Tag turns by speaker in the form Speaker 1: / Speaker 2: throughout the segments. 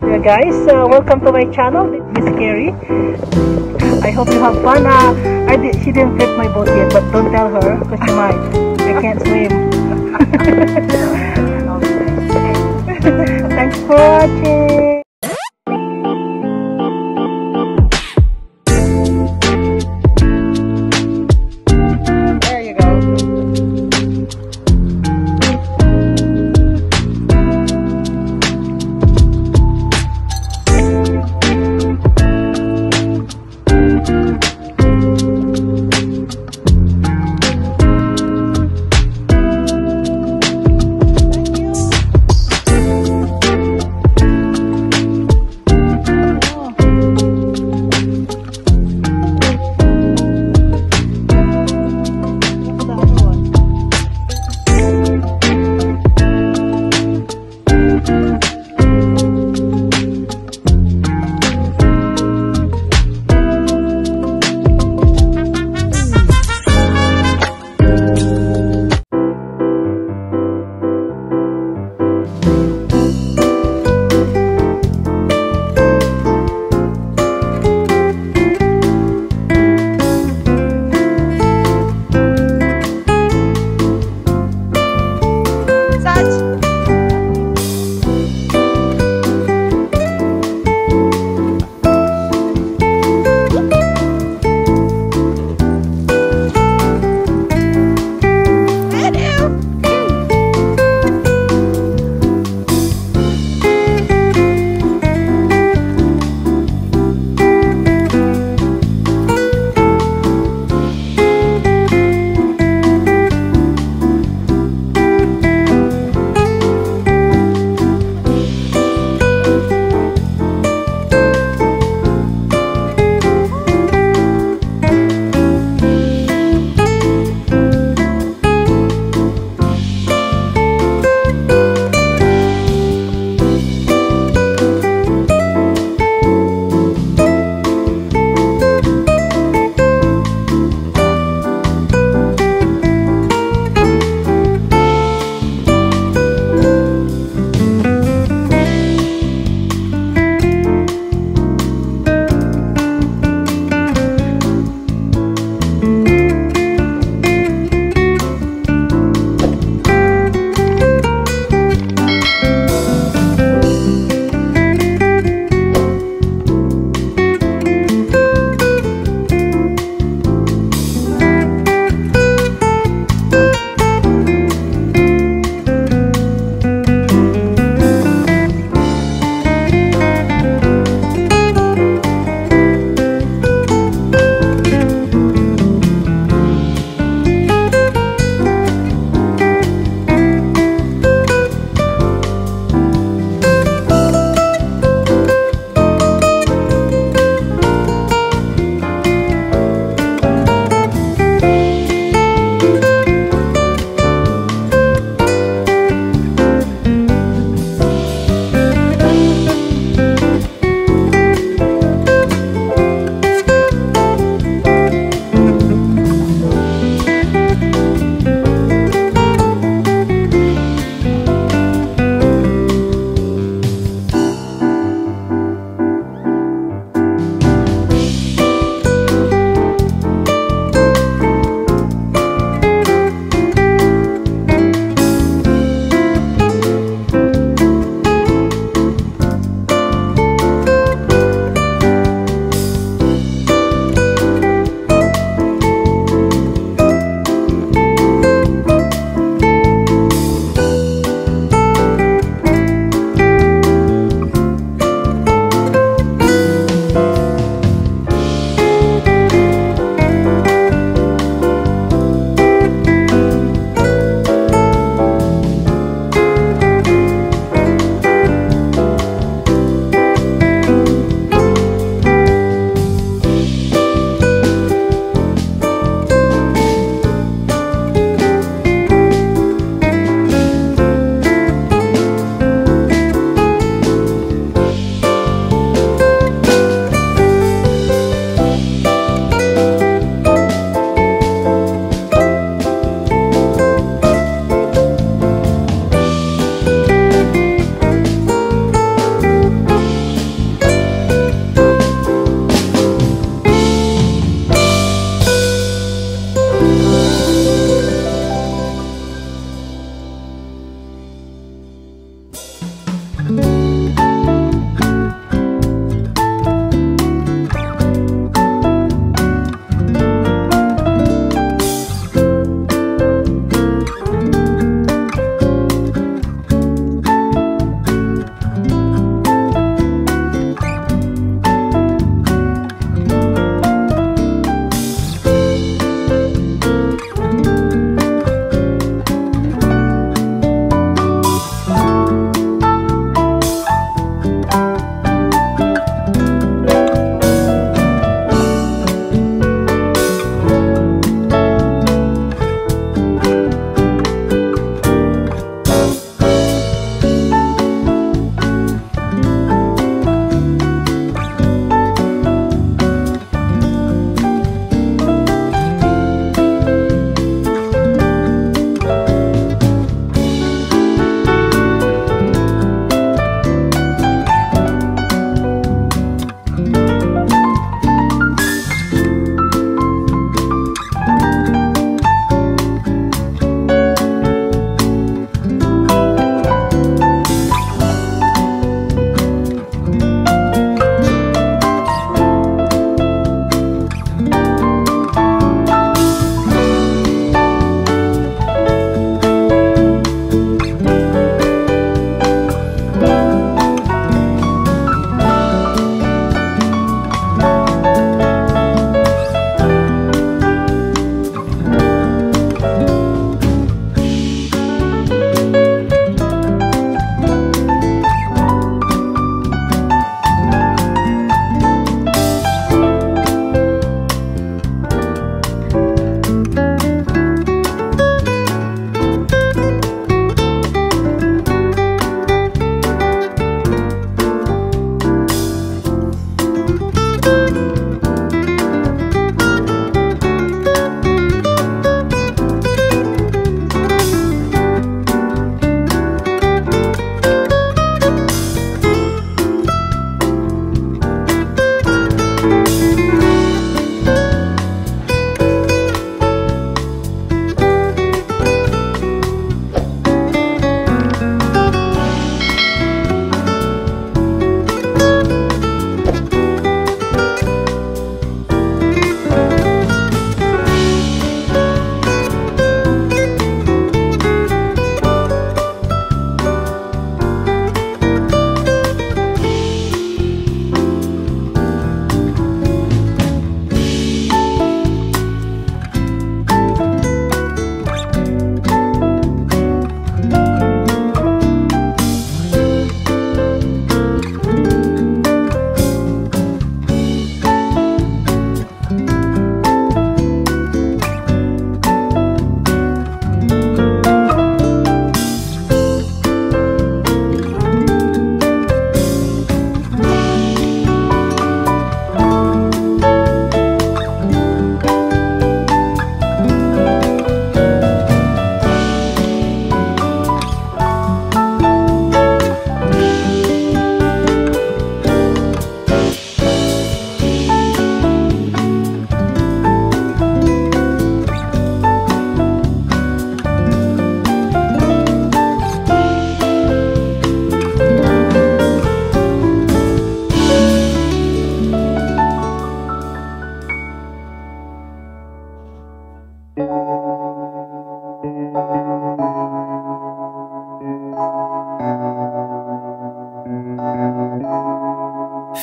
Speaker 1: Yeah guys, uh, welcome to my channel, Miss Carrie. I hope you have fun. Uh, I did, she didn't flip my boat yet, but don't tell her because she might. I can't swim. Thanks for watching.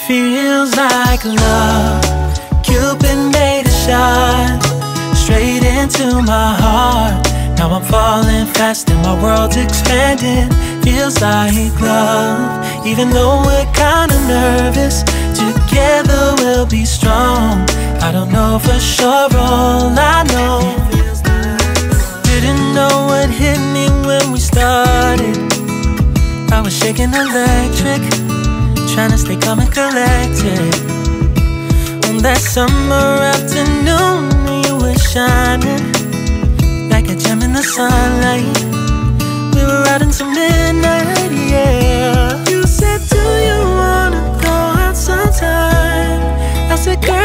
Speaker 2: Feels like love. Cupid made a shot straight into my heart. Now I'm falling fast and my world's expanding. Feels like love, even though we're kinda nervous. Together we'll be strong. I don't know for sure, all I know. Didn't know what hit me when we started. I was shaking electric, trying to stay calm and collected. On that summer afternoon, you were shining like a gem in the sunlight. We were out until midnight, yeah. You said, Do you wanna go out sometime? I said, Girl,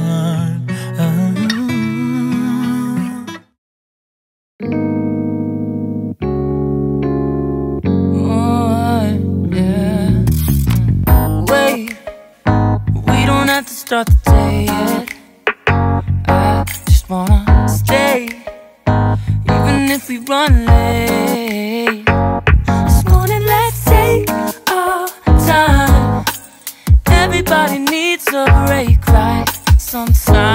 Speaker 3: Start the day yet. I just wanna stay, even if we run late. This morning, let's take our time. Everybody needs a break, right? Sometimes.